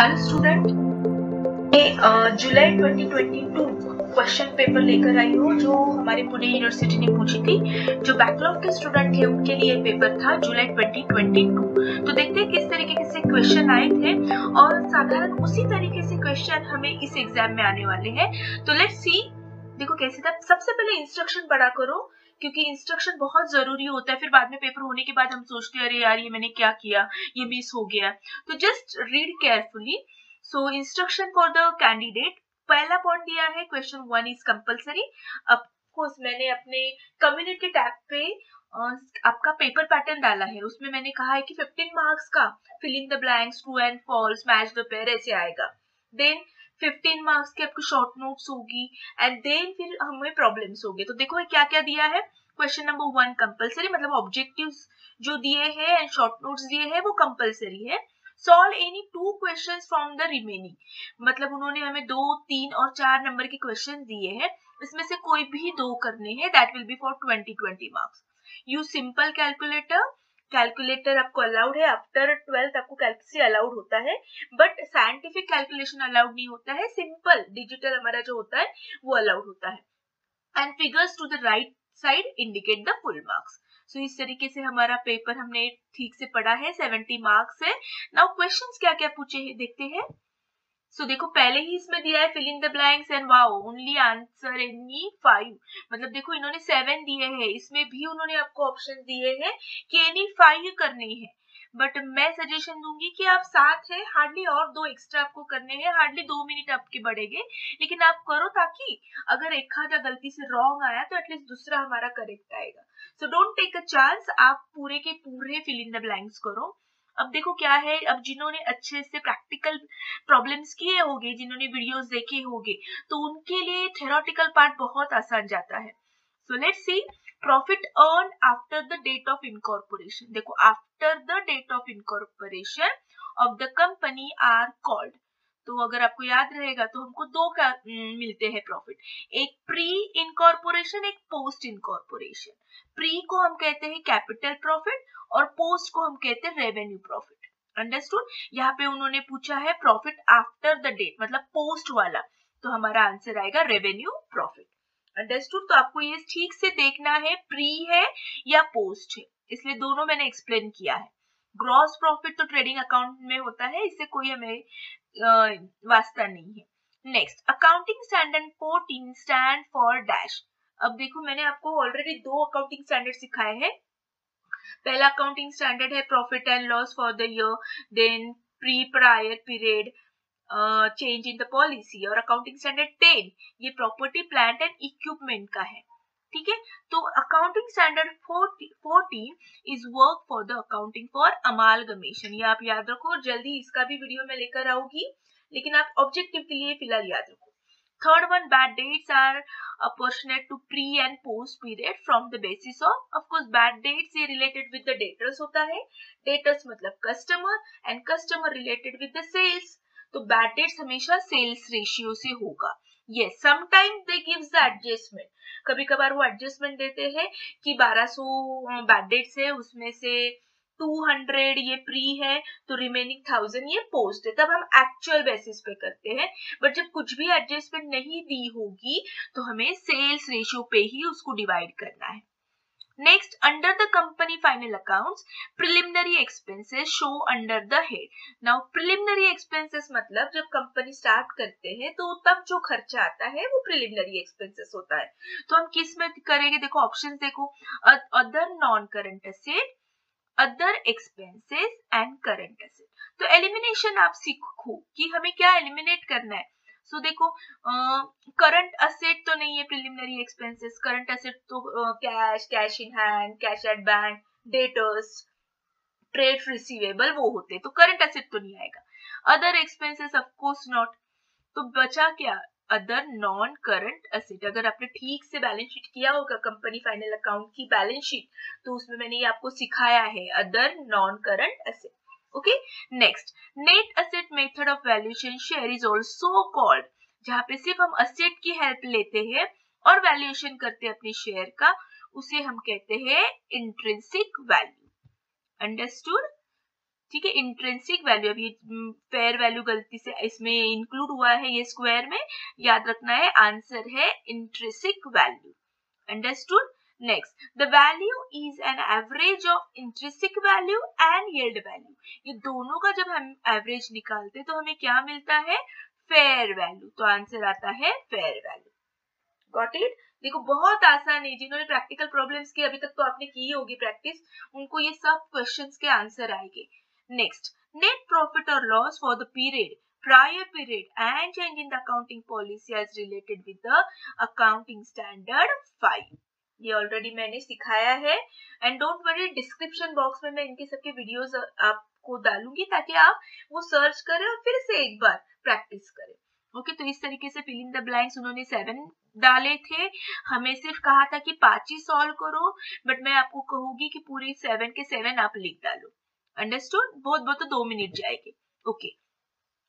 Hello student July 2022 question paper लेकर आई हूँ, जो हमारे पुणे यूनिवर्सिटी ने पूछी थी, जो बैकलॉग के स्टूडेंट थे, उनके लिए पेपर था जुलाई 2022 तो देखते हैं किस तरीके से क्वेश्चन आए थे और साधारण उसी तरीके से क्वेश्चन हमें इस एग्ज़ाम में आने वाले हैं। तो लेट्स सी देखो कैसे था। सबसे पहले इंस्ट्रक्शन पढ़ा करो। क्योंकि इंस्ट्रक्शन बहुत ज़रूरी होता है, फिर बाद में पेपर होने के बाद हम सोचते हैं, अरे यार, ये मैंने क्या किया? ये मिस हो गया। तो just read carefully so instruction for the candidate पहला पॉइंट दिया है question one is compulsory course मैंने अपने कम्युनिटी टैब पे आपका पेपर पैटर्न डाला है। उसमें मैंने कहा है कि 15 मार्क्स का fill in the blanks true and false match the pair ऐसे आएगा। देन 15 मार्क्स की आपको शॉर्ट नोट्स होगी एंड देन फिर हमें प्रॉब्लम्स होगी। तो देखो क्या क्या दिया है? क्वेश्चन नंबर वन कंपलसरी मतलब ऑब्जेक्टिव्स जो दिए हैं एंड शॉर्ट नोट्स दिए हैं, वो कंपलसरी है। Solve any two question from the remaining मतलब उन्होंने हमें दो, तीन और चार नंबर के क्वेश्चन दिए हैं। इसमें से कोई भी दो करने हैं that will be for twenty twenty marks use simple calculator calculator आपको अलाउड है आफ्टर ट्वेल्थ आपको कैलकुलेसी अलाउड होता है बट साइंटिफिक कैलकुलेशन अलाउड नहीं होता है सिंपल डिजिटल हमारा जो होता है, वो अलाउड होता है। And figures to the right side indicate the full marks so इस तरीके से हमारा पेपर हमने ठीक से पढ़ा है सेवेंटी मार्क्स है। नाउ क्वेश्चंस क्या क्या पूछे हैं, देखते हैं। सो so, देखो पहले ही इसमें दिया है fill in the blanks and wow only answer any five मतलब देखो इन्होंने सेवन दिए हैं। इसमें भी उन्होंने आपको ऑप्शन दिए हैं कि एनी फाइव करने हैं। बट मैं सजेशन दूँगी कि आप साथ है हार्डली और दो एक्स्ट्रा आपको करने हैं हार्डली दो मिनट आपके बढ़ेंगे। लेकिन आप करो ताकि अगर एक आधा गलती से रॉन्ग आया तो एटलीस्ट दूसरा हमारा करेक्ट आएगा। So don't take a chance आप पूरे के पूरे फिल इन द ब्लैंक्स करो। अब देखो क्या है, अब जिन्होंने अच्छे से प्रैक्टिकल प्रॉब्लम्स किए होंगे, जिन्होंने वीडियोस देखे होंगे तो उनके लिए थेरोटिकल पार्ट बहुत आसान जाता है। So let see profit earn after the date of incorporation देखो after the date of incorporation of the company are called तो अगर आपको याद रहेगा तो हमको दो का मिलते हैं प्रॉफिट एक प्री इनकॉर्पोरेशन एक पोस्ट इनकॉर्पोरेशन प्री को हम कहते हैं कैपिटल प्रॉफिट और पोस्ट को हम कहते हैं रेवेन्यू प्रॉफिट अंडरस्टूड यहाँ पे उन्होंने पूछा है प्रॉफिट आफ्टर द डेट मतलब पोस्ट वाला. तो हमारा आंसर आएगा रेवेन्यू प्रॉफिट अंडरस्टूड तो आपको ये ठीक से देखना है प्री है या पोस्ट है. इसलिए दोनों मैंने एक्सप्लेन किया है. ग्रॉस प्रॉफिट तो ट्रेडिंग अकाउंट में होता है, इससे कोई हमें वास्ता नहीं है। Next accounting standard fourteen stand for dash अब देखो, मैंने आपको ऑलरेडी दो अकाउंटिंग स्टैंडर्ड सिखाए हैं। पहला अकाउंटिंग स्टैंडर्ड है profit and loss for the year then pre prior period change in the policy और अकाउंटिंग स्टैंडर्ड टेन ये प्रॉपर्टी प्लांट एंड इक्विपमेंट का है। ठीक है? तो accounting standard 40 14 is work for the accounting for amalgamation ये आप याद रखो, जल्दी इसका भी वीडियो में लेकर आऊँगी, लेकिन आप ऑब्जेक्टिव के लिए फ़िलहाल याद रखो। Third one bad debts are apportioned to pre and post period from the basis of of course bad debts ये रिलेटेड विद द डेटर्स होता है। डेटर्स मतलब customer and customer related with the sales तो bad debts हमेशा sales ratio से होगा। Yes sometimes they gives the adjustment कभी कभार वो एडजस्टमेंट देते हैं कि 1200 बैड डेट्स है, उसमें से 200 ये प्री है तो रिमेनिंग थाउज़ेंड ये पोस्ट है। तब हम एक्चुअल बेसिस पे करते हैं। बट जब कुछ भी एडजस्टमेंट नहीं दी होगी तो हमें सेल्स रेशियो पे ही उसको डिवाइड करना है। Next under the company final accounts preliminary expenses show under the head now preliminary expenses मतलब जब कंपनी स्टार्ट करते हैं तो तब जो खर्चा आता है, वो प्रिलिमिनरी एक्सपेंसेस होता है। तो हम किसमें करेंगे? देखो ऑप्शन देखो। Other non current asset other expenses and current asset तो एलिमिनेशन आप सीखो कि हमें क्या एलिमिनेट करना है। सो so, देखो करंट uh, असेट तो नहीं है प्रिलिमिनरी एक्सपेंसेस करंट असेट तो cash cash in hand cash at bank debtors trade receivable वो होते तो करंट असेट तो नहीं आएगा। Other expenses of course not तो बचा क्या? अदर नॉन करंट असेट अगर आपने ठीक से बैलेंस शीट किया होगा कंपनी फाइनल अकाउंट की बैलेंस शीट तो उसमें मैंने ये आपको सिखाया है other non current asset okay next net asset method of valuation share is also called जहाँ पे सिर्फ़ हम असेट की हेल्प लेते हैं और वैल्यूएशन करते हैं अपने शेयर का, उसे हम कहते हैं इंट्रेंसिक वैल्यू अंडरस्टूड ठीक है इंट्रेंसिक वैल्यू अभी फेयर वैल्यू गलती से इसमें इंक्लूड हुआ है ये स्क्वायर में, याद रखना है आंसर है intrinsic value understood next the value is an average of intrinsic value and yield value ये दोनों का जब हम एवरेज निकालते तो हमें क्या मिलता है? फेयर वैल्यू तो आंसर आता है फेयर वैल्यू गॉट इट देखो, बहुत आसान है। जिन्होंने प्रैक्टिकल प्रॉब्लम्स की अभी तक तो आपने की होगी प्रैक्टिस उनको ये सब क्वेश्चंस के आंसर आएँगे. नेक्स्ट नेट प्रॉफिट और loss for the period prior period and change in the accounting policy as related with the accounting standard 5 ये ऑलरेडी मैंने सिखाया है। And don't worry description box में मैं इनके सबके वीडियोस आपको डालूँगी ताकि आप वो सर्च करें और फिर से एक बार प्रैक्टिस करें। ओके okay, तो इस तरीके से फिल इन द ब्लैंक्स उन्होंने सेवन डाले थे। हमें सिर्फ़ कहा था कि पाँच ही सॉल्व करो बट मैं आपको कहूँगी कि पूरे सेवन के सेवन आप लिख डालो। अंडरस्टूड बहुत बहुत तो दो मिनट जाएँगे। Okay okay.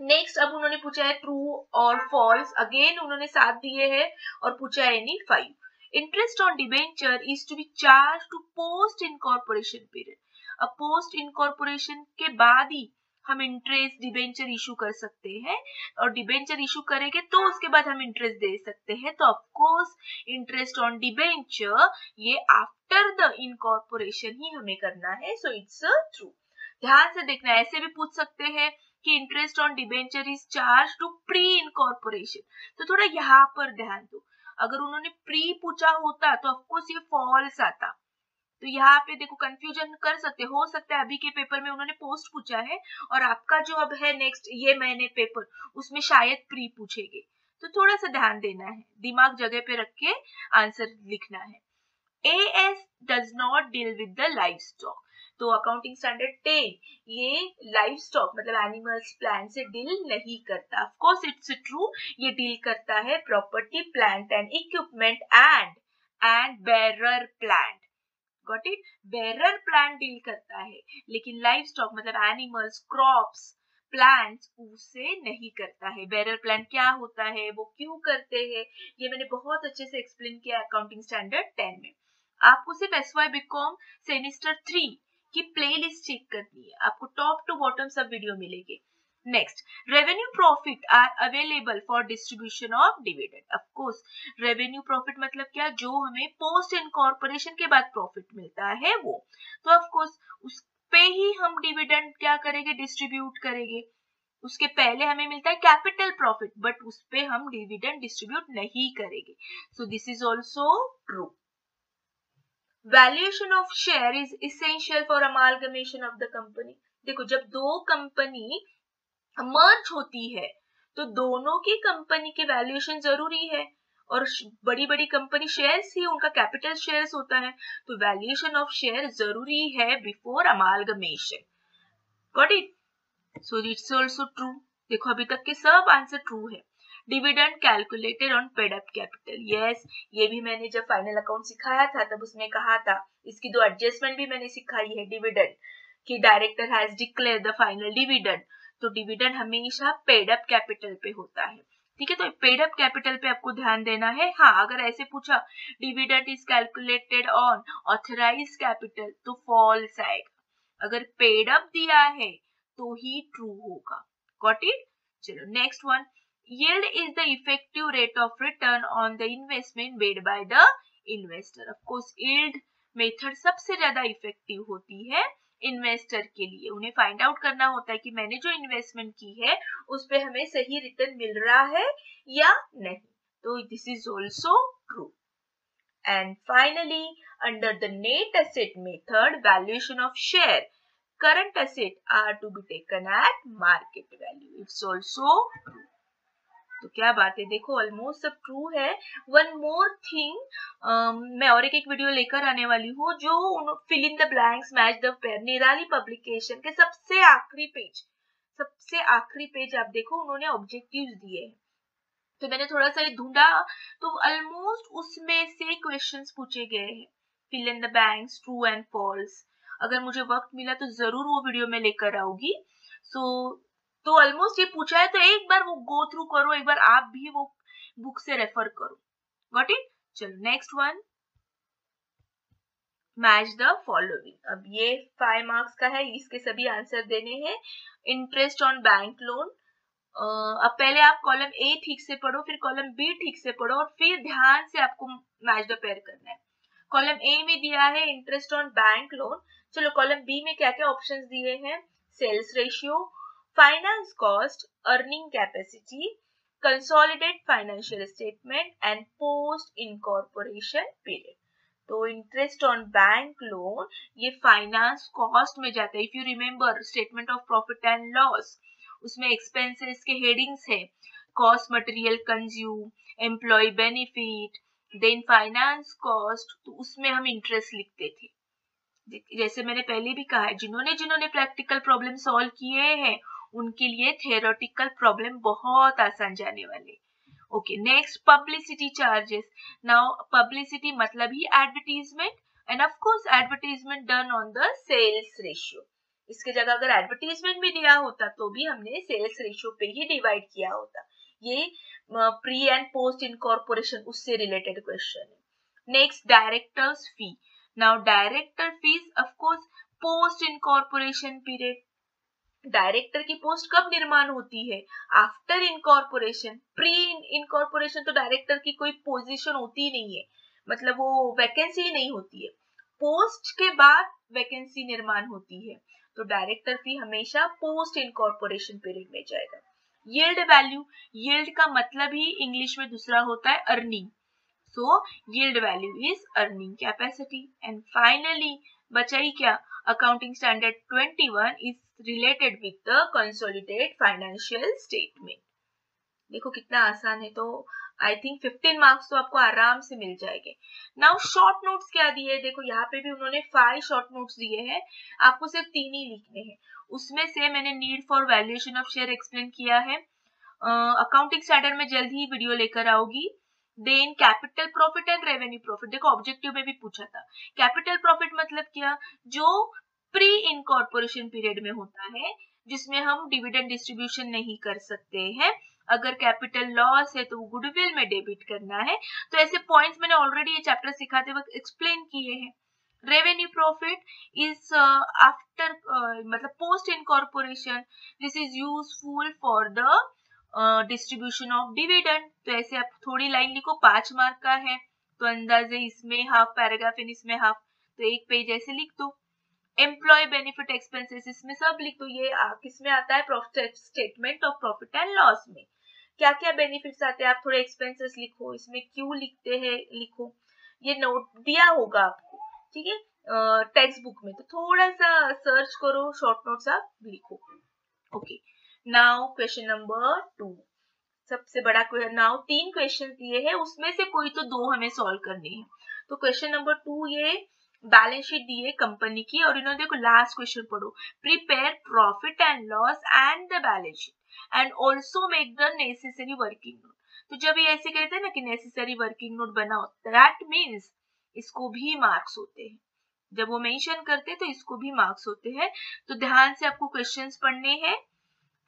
नेक्स्ट अब उन्होंने पूछा है ट्रू और फॉल्स अगेन उन्होंने साथ दिए हैं और पूछा है any five interest on debenture is to be charged to post incorporation period. अब पोस्ट इनकॉर्पोरेशन के बाद ही हम इंटरेस्ट डिबेंचर इशू कर सकते हैं और डिबेंचर इशू करेंगे तो उसके बाद हम इंटरेस्ट दे सकते हैं। तो of course interest on debenture ये आफ्टर द इनकॉर्पोरेशन ही हमें करना है सो इट्स ट्रू ध्यान से देखना, ऐसे भी पूछ सकते हैं कि interest on debenture is charge to pre incorporation तो थोड़ा यहाँ पर ध्यान दो। अगर उन्होंने प्री पूछा होता तो ऑफकोर्स ये फॉल्स आता। तो यहाँ पे देखो कंफ्यूजन कर सकते हो सकता है अभी के पेपर में उन्होंने पोस्ट पूछा है और आपका जो अब है नेक्स्ट ये महीने पेपर उसमें शायद प्री पूछेंगे तो थोड़ा सा ध्यान देना है, दिमाग जगह पे रख के आंसर लिखना है। A S does not deal with the livestock तो अकाउंटिंग स्टैंडर्ड टेन। ये लाइफ स्टॉक मतलब एनिमल्स प्लांट से डील नहीं करता। ऑफ़ कोर्स इट्स ट्रू ये डील करता है property plant and equipment and and bearer plant got it bearer plant deal करता है, लेकिन लाइफ स्टॉक मतलब एनिमल्स क्रॉप्स प्लांट्स उसे नहीं करता है। बैरर प्लांट क्या होता है? वो क्यों करते हैं? ये मैंने बहुत अच्छे से एक्सप्लेन किया अकाउंटिंग स्टैंडर्ड टेन में। आपको सिर्फ़ S Y BCom semester three की प्लेलिस्ट चेक करनी है। आपको टॉप टू बॉटम सब वीडियो मिलेंगे। Next revenue profit are available for distribution of dividend of course revenue profit मतलब क्या? जो हमें पोस्ट इनकॉर्पोरेशन के बाद प्रॉफिट मिलता है वो। तो ऑफ़ कोर्स उस पे ही हम डिविडेंड क्या करेंगे? डिस्ट्रीब्यूट करेंगे। उसके पहले हमें मिलता है कैपिटल प्रॉफिट बट उस पे हम डिविडेंड डिस्ट्रीब्यूट नहीं करेंगे। So this is also true valuation of share is essential for amalgamation of the company देखो, जब दो कंपनी मर्ज होती है तो दोनों की कंपनी के वैल्यूएशन ज़रूरी है। और बड़ी बड़ी कंपनी शेयर्स ही, उनका कैपिटल शेयर्स होता है। तो वैल्यूएशन ऑफ़ शेयर ज़रूरी है before amalgamation got it so it's also true देखो, अभी तक के सब आंसर ट्रू है। Dividend calculated on paid up capital yes ये भी मैंने जब फाइनल अकाउंट सिखाया था, तब उसमें कहा था, इसकी दो एडजस्टमेंट भी मैंने सिखाई है डिविडेंड कि director has declare the final dividend तो डिविडेंड हमेशा पेड अप कैपिटल पे होता है। ठीक है तो पेड अप कैपिटल पे आपको ध्यान देना है। हाँ अगर ऐसे पूछा dividend is calculated on authorise capital तो फॉल्स आएगा। अगर पेड अप दिया है तो ही ट्रू होगा। गॉट इट चलो next one yield is the effective rate of return on the investment made by the investor of course yield method सबसे ज़्यादा इफ़ेक्टिव होती है इन्वेस्टर के लिए उन्हें फाइंड आउट करना होता है कि मैंने जो इन्वेस्टमेंट की है उस पे हमें सही रिटर्न मिल रहा है या नहीं तो this is also true and finally under the net asset method valuation of share current asset are to be taken at market value it's also true तो क्या बात है? देखो ऑलमोस्ट सब ट्रू है। वन मोर थिंग मैं और एक एक वीडियो लेकर आने वाली हूँ जो fill in the blanks match the pair Nirali publication के सबसे आखिरी पेज सबसे आखिरी पेज आप देखो उन्होंने ऑब्जेक्टिव दिए हैं। तो मैंने थोड़ा सा ढूंढा तो ऑलमोस्ट उसमें से क्वेश्चंस पूछे गए हैं। Fill in the blanks true and false अगर मुझे वक्त मिला तो ज़रूर वो वीडियो में लेकर आऊँगी। सो so, तो ऑलमोस्ट ये पूछा है तो एक बार वो गो थ्रू करो, एक बार आप भी वो बुक से रेफर करो। गॉट इट चलो next one match the following अब ये फाइव मार्क्स का है, इसके सभी आंसर देने हैं। इंटरेस्ट ऑन बैंक लोन अब पहले आप कॉलम ए ठीक से पढ़ो, फिर कॉलम बी ठीक से पढ़ो और फिर ध्यान से आपको मैच द पेयर करना है। कॉलम ए में दिया है इंटरेस्ट ऑन बैंक लोन चलो कॉलम बी में क्या क्या ऑप्शंस दिए हैं? Sales ratio finance cost earning capacity consolidate financial statement and post incorporation period तो इंटरेस्ट ऑन बैंक लोन ये फाइनेंस कॉस्ट में जाता है। If you remember statement of profit and loss उसमें एक्सपेंसेस के हेडिंग्स है। Cost material consume employ benefit then finance cost तो उसमें हम इंटरेस्ट लिखते थे। जैसे मैंने पहले भी कहा है, जिन्होंने जिन्होंने प्रैक्टिकल प्रॉब्लम सॉल्व किए हैं उनके लिए थियोरेटिकल प्रॉब्लम बहुत आसान जाने वाले। Okay next publicity charges now publicity मतलब ही advertisement and of course advertisement done on the sales ratio इसके जगह अगर एडवर्टीजमेंट भी दिया होता तो भी हमने सेल्स रेशियो पे ही डिवाइड किया होता। ये प्री एंड पोस्ट इनकॉर्पोरेशन उससे रिलेटेड क्वेश्चन है। Next directors fee now director fees of course post incorporation period director की पोस्ट कब निर्माण होती है? आफ्टर इनकॉर्पोरेशन प्री इनकॉर्पोरेशन तो डायरेक्टर की कोई पोजीशन होती नहीं है। मतलब वो वैकेंसी ही नहीं होती है। पोस्ट के बाद वैकेंसी निर्माण होती है। तो डायरेक्टर फ़ी हमेशा पोस्ट इनकॉर्पोरेशन पीरियड में जाएगा। यील्ड वैल्यू यील्ड का मतलब ही इंग्लिश में दूसरा होता है earning so yield value is earning capacity and finally बचाई क्या? Accounting standard 21 is related with the consolidate financial statement देखो कितना आसान है तो आई थिंक 15 मार्क्स तो आपको आराम से मिल जाएँगे। नाउ शॉर्ट नोट्स क्या दिए है? देखो यहाँ पे भी उन्होंने फाइव शॉर्ट नोट्स दिए हैं। आपको सिर्फ़ तीन ही लिखने हैं। उसमें से मैंने need for valuation of share explain किया है। अकाउंटिंग uh, स्टैंडर्ड में जल्द ही वीडियो लेकर आओगी then capital profit and revenue profit देखो ऑब्जेक्टिव में भी पूछा था। कैपिटल प्रॉफिट मतलब क्या? जो प्री इनकॉर्पोरेशन पीरियड में होता है, जिसमें हम डिविडेंड डिस्ट्रीब्यूशन नहीं कर सकते हैं। अगर कैपिटल लॉस है तो गुडविल में डेबिट करना है। तो ऐसे पॉइंट्स मैंने ऑलरेडी ये चैप्टर सिखाते वक्त एक्सप्लेन किए हैं। रेवेन्यू प्रॉफिट इज़ आफ्टर मतलब post incorporation this is useful for the distribution of dividend तो ऐसे आप थोड़ी लाइन लिखो, पाँच मार्क का है तो अंदाजे इसमें हाफ़ पैराग्राफ इन इसमें हाफ़ तो एक पेज ऐसे लिख दो। एम्प्लॉय बेनिफिट एक्सपेंसेस इसमें सब लिख दो, ये किसमें आता है? Profit statement of profit and loss में। क्या क्या बेनिफिट्स आते हैं? आप थोड़े एक्सपेंसेस लिखो, इसमें क्यों लिखते हैं, लिखो। ये नोट दिया होगा आपको, ठीक है? टेक्स्ट बुक में तो थोड़ा सा सर्च करो शॉर्ट नोट्स आप लिखो। Okay now question number two सबसे बड़ा नाउ तीन क्वेश्चन दिए हैं, उसमें से कोई तो दो हमें सॉल्व करने हैं। तो क्वेश्चन नंबर टू ये बैलेंस शीट दी है कंपनी की और इन्होंने देखो लास्ट क्वेश्चन पढ़ो prepare profit and loss and the balance sheet and also make the necessary working note तो जब ये ऐसे कहते हैं ना कि नेसेसरी वर्किंग नोट बनाओ दैट मीन्स इसको भी मार्क्स होते हैं। जब वो मेंशन करते हैं तो इसको भी मार्क्स होते हैं। तो ध्यान से आपको क्वेश्चंस पढ़ने हैं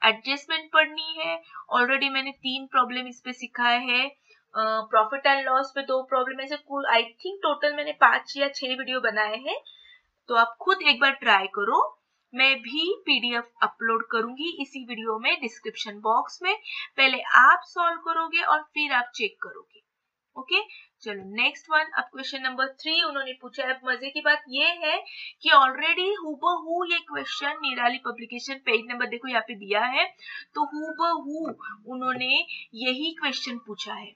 एडजस्टमेंट पढ़नी है। ऑलरेडी मैंने तीन प्रॉब्लम इस पे सिखाए हैं। प्रॉफिट एंड लॉस पे दो प्रॉब्लम ऐसे कुल आई थिंक टोटल मैंने पाँच या छह वीडियो बनाए हैं तो आप खुद एक बार ट्राई करो। मैं भी पीडीएफ अपलोड करूँगी इसी वीडियो में डिस्क्रिप्शन बॉक्स में। पहले आप सॉल्व करोगे और फिर आप चेक करोगे। ओके चलो नेक्स्ट वन अब क्वेश्चन नंबर थ्री उन्होंने पूछा। है मज़े की बात ये है कि ऑलरेडी हु ये question Nirali publication page number देखो, यहाँ पे दिया है। तो हु उन्होंने यही क्वेश्चन पूछा है।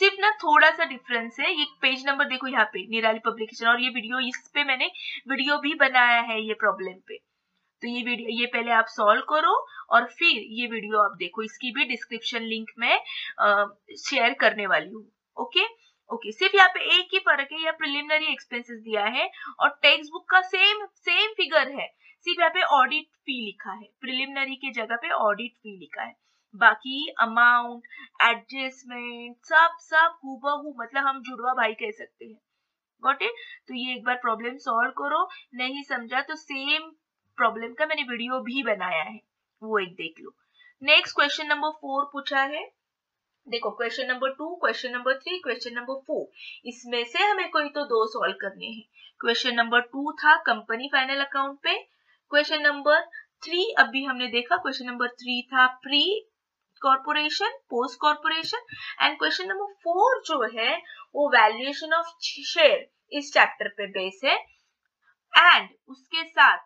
सिर्फ़ ना थोड़ा सा डिफरेंस है। ये पेज नंबर देखो यहाँ पे, निराली पब्लिकेशन और ये वीडियो इस पे मैंने वीडियो भी बनाया है ये प्रॉब्लम पे। तो ये वीडियो ये पहले आप सॉल्व करो, और फिर ये वीडियो आप देखो। इसकी भी डिस्क्रिप्शन लिंक में शेयर करने वाली हूँ। ओके ओके सिर्फ़ यहाँ पे एक ही फ़र्क है। यहाँ प्रिलिमिनरी एक्सपेंसेस दिया है, और टेक्स्ट बुक का सेम सेम फिगर है। सिर्फ़ यहाँ पे ऑडिट फ़ी लिखा है। प्रिलिमिनरी के जगह पे ऑडिट फ़ी लिखा है। बाकी अमाउंट एडजस्टमेंट सब सब हु मतलब हम जुड़वा भाई कह सकते हैं। गॉट इट तो ये एक बार प्रॉब्लम सॉल्व करो। नहीं समझा तो सेम प्रॉब्लम का मैंने वीडियो भी बनाया है। वो एक देख लो। नेक्स्ट क्वेश्चन नंबर फोर पूछा है। देखो question number two question number three question number four इसमें से हमें कोई तो दो सॉल्व करने हैं। क्वेश्चन नंबर टू था कंपनी फाइनल अकाउंट पे। क्वेश्चन नंबर थ्री अभी हमने देखा क्वेश्चन नंबर थ्री था pre corporation post corporation and question number four जो है, वो वैल्यूएशन ऑफ़ शेयर इस चैप्टर पे बेस है। एंड उसके साथ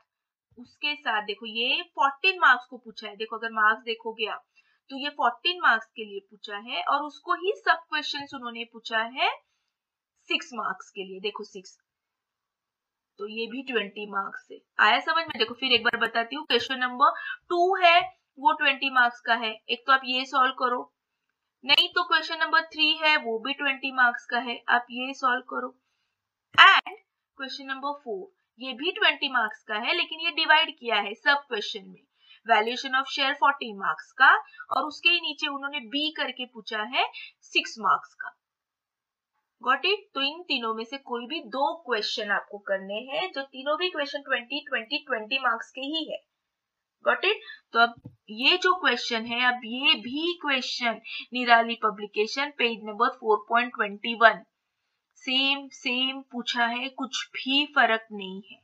उसके साथ देखो, ये 14 मार्क्स को पूछा है। देखो, अगर मार्क्स देखोगे आप तो ये 14 मार्क्स के लिए पूछा है और उसको ही सब क्वेश्चन उन्होंने पूछा है सिक्स मार्क्स के लिए। देखो सिक्स तो ये भी ट्वेंटी मार्क्स है। आया समझ में? देखो, फिर एक बार बताती हूँ। क्वेश्चन नंबर टू है। वो ट्वेंटी मार्क्स का है। एक तो आप ये सॉल्व करो। नहीं तो क्वेश्चन नंबर थ्री है, वो भी ट्वेंटी मार्क्स का है। आप ये सॉल्व करो। एंड क्वेश्चन नंबर फोर ये भी ट्वेंटी मार्क्स का है, लेकिन ये डिवाइड किया है सब क्वेश्चन में। Valuation of share fourteen marks का, और उसके ही नीचे उन्होंने बी करके पूछा है सिक्स मार्क्स का। गॉट इट तो इन तीनों में से कोई भी दो क्वेश्चन आपको करने हैं, जो तीनों भी question twenty twenty twenty marks के ही है। गॉट इट तो अब ये जो क्वेश्चन है, अब ये भी question Nirali publication page number four point twenty one same same पूछा है, कुछ भी फ़र्क नहीं है।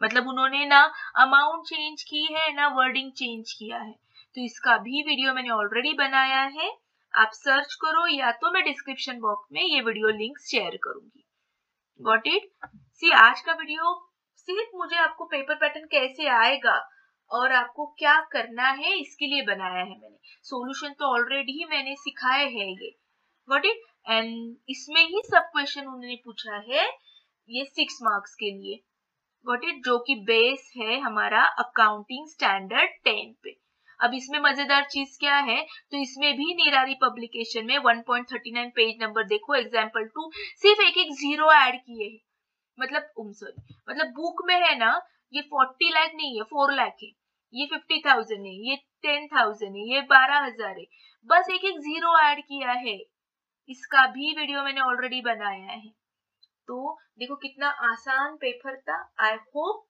मतलब उन्होंने ना अमाउंट चेंज की है, ना वर्डिंग चेंज किया है। तो इसका भी वीडियो मैंने ऑलरेडी बनाया है। आप सर्च करो, या तो मैं डिस्क्रिप्शन बॉक्स में ये वीडियो लिंक शेयर करूँगी। गॉट इट सी आज का वीडियो सिर्फ़ मुझे आपको पेपर पैटर्न कैसे आएगा? और आपको क्या करना है, इसके लिए बनाया है मैंने। सॉल्यूशन तो ऑलरेडी ही मैंने सिखाए है ये। गॉट इट एंड इसमें ही सब क्वेश्चन उन्होंने पूछा है ये सिक्स मार्क्स के लिए। गॉट इट जो कि बेस है हमारा अकाउंटिंग स्टैंडर्ड टेन पे। अब इसमें मज़ेदार चीज़ क्या है? तो इसमें भी निरारी पब्लिकेशन में 1.39 पेज नंबर देखो एग्ज़ाम्पल टू सिर्फ़ एक एक ज़ीरो ऐड किए हैं। मतलब सॉरी मतलब बुक में है ना ये 40 लाख नहीं है फोर लाख है। ये 50,000 है ये 10,000 है ये 12,000 है। बस एक एक ज़ीरो ऐड किया है। इसका भी वीडियो मैंने ऑलरेडी बनाया है। तो देखो कितना आसान पेपर था। आई होप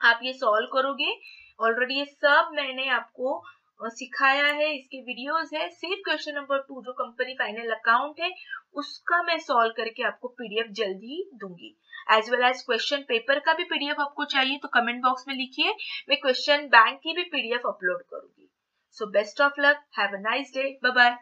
आप ये सॉल्व करोगे। ऑलरेडी ये सब मैंने आपको सिखाया है। इसके वीडियोस है। सिर्फ़ क्वेश्चन नंबर टू जो कंपनी फाइनल अकाउंट है उसका मैं सॉल्व करके आपको पीडीएफ जल्दी दूँगी। As well as question paper का भी पीडीएफ आपको चाहिए तो कमेंट बॉक्स में लिखिए। मैं क्वेश्चन बैंक की भी पीडीएफ अपलोड करूँगी। So best of luck have a nice day bye bye